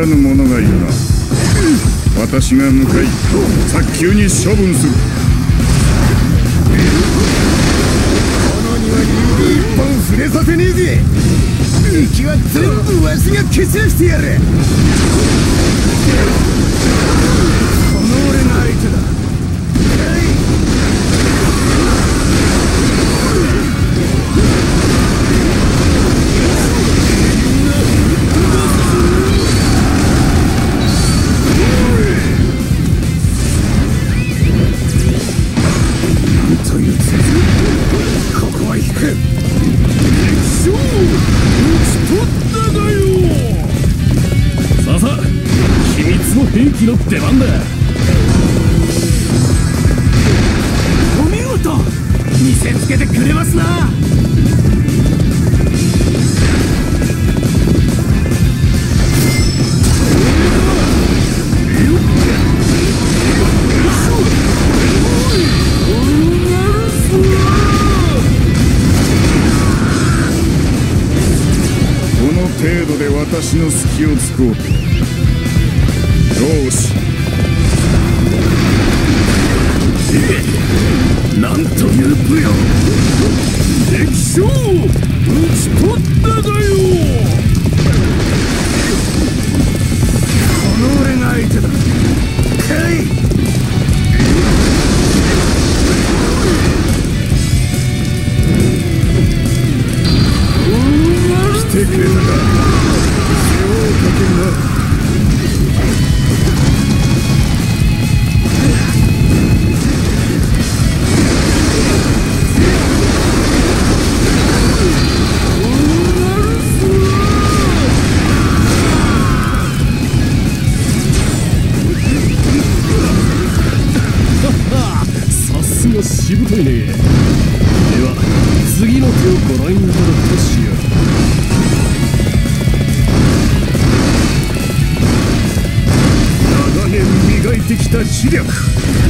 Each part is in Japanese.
らぬ者がいるな。私が向かい早急に処分する。このに指一本触れさせねえぜ。敵は全部わしが消し出してやる。の出番だ。お見事。見せつけてくれますな。この程度で私の隙を突こう。となんという敵将ち取っただよこの俺が相手だかい来てくれたか这样可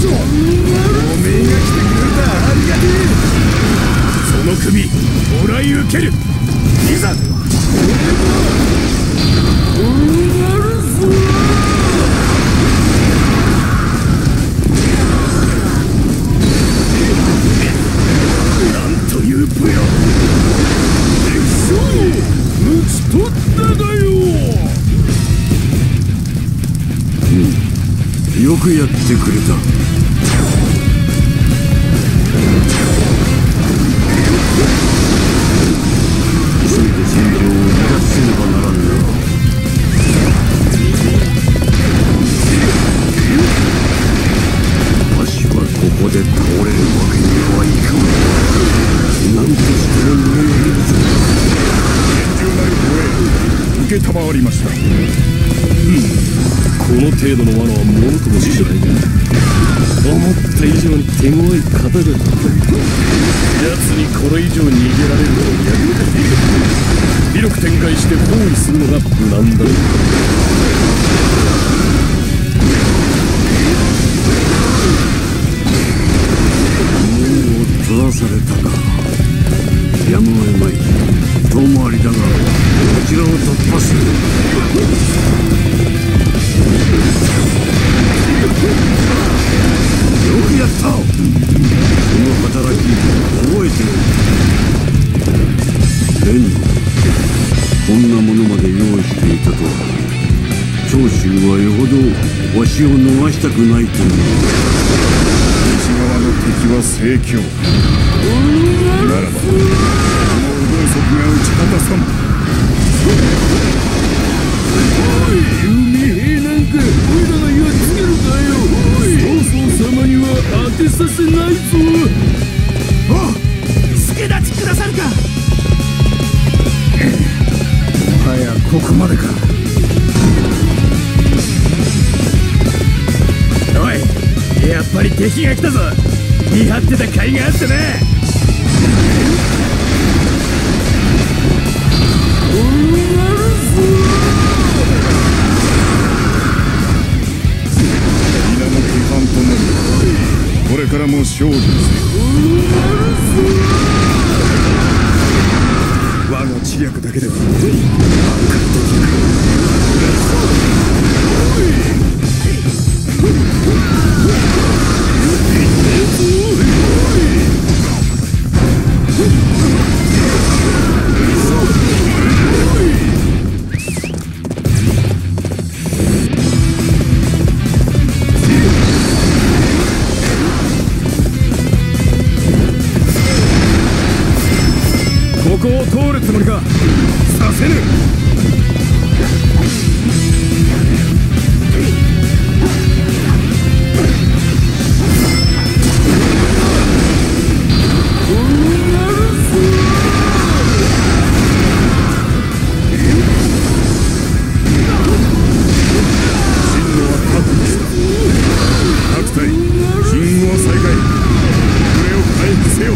長おめえが来てくれたありがてえその首もらい受けるいざうよくやってくれた。程度の罠はものともしないが思った以上に手強い方々奴にこれ以上逃げられるとやる広く展開して包囲するのが無難だ門を閉ざされたか。やむを得まい遠回りだが。こちらを突破するよくやった。その働き覚えておるレンこんなものまで用意していた。とは長州はよほどわしを逃した。くないという西側の敵は盛況ならばこの右軍足が打ち果た。さんやっつけるかよ曹操様には当てさせないぞ助立ちくださるかもはやここまでか。おいやっぱり敵が来たぞ。見張ってた甲斐があってな。りを通るつもりか？させぬ。進路は確保した。各隊進軍を再開。これを回復せよ。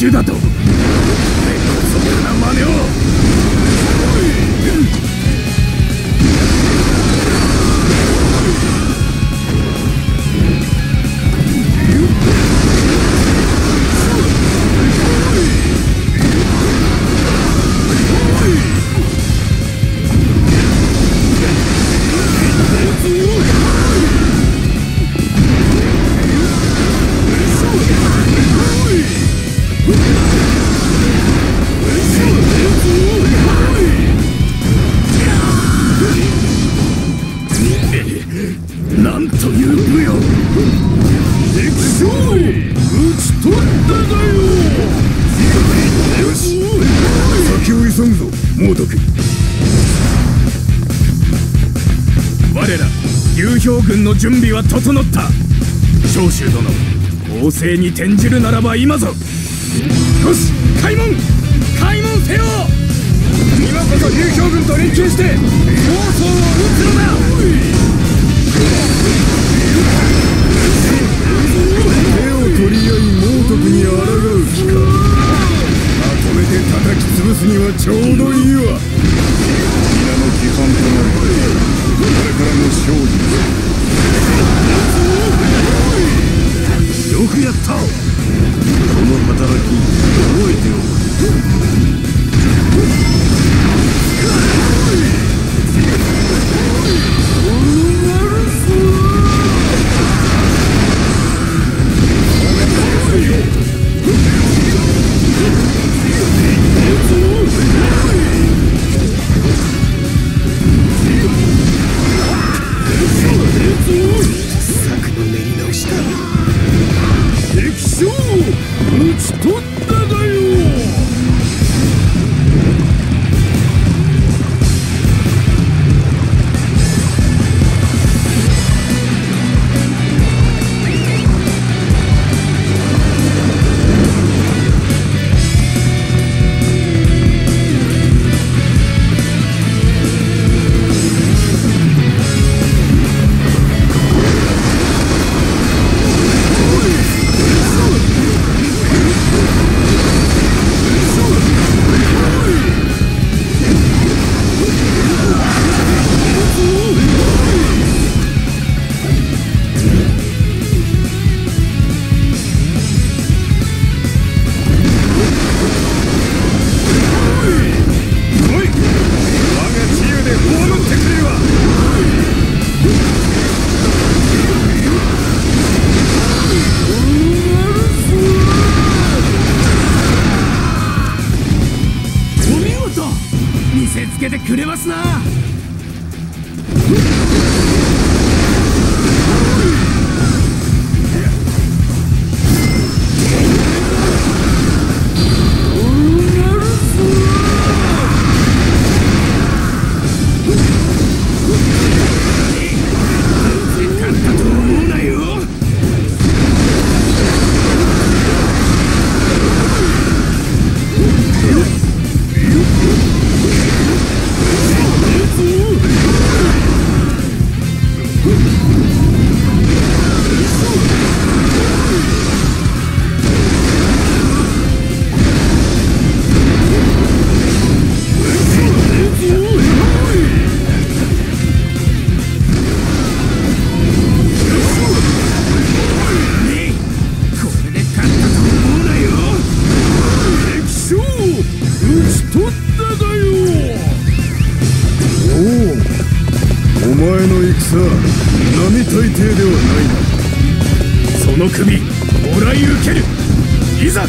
ここで敵襲だと。そんな真似を猛毒。我ら流氷軍の準備は整った。長州殿攻勢に転じるならば今ぞ。よし開門開門せよ。今こそ流氷軍と連携して曹操を撃つのだ。手を取り合い猛徳に抗う気か。まとめて叩き潰すにはちょうどいいわ。皆の規範となるこれからの勝利よくやった。この働き覚えておく。敵並大抵ではないなその首もらい受ける。いざ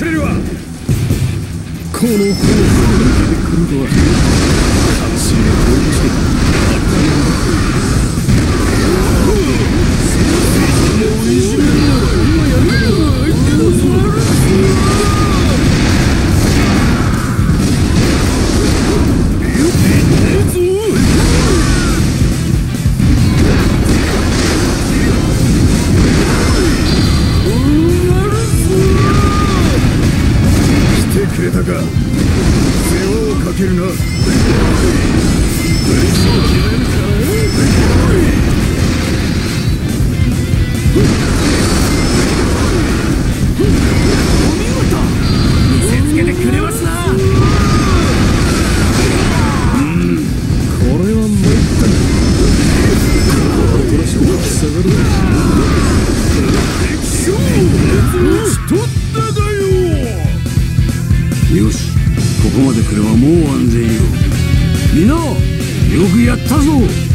くれるわこの方が出てくるとは。関心を通りしてうこまで来ればもう安全よ。みんなよくやったぞ。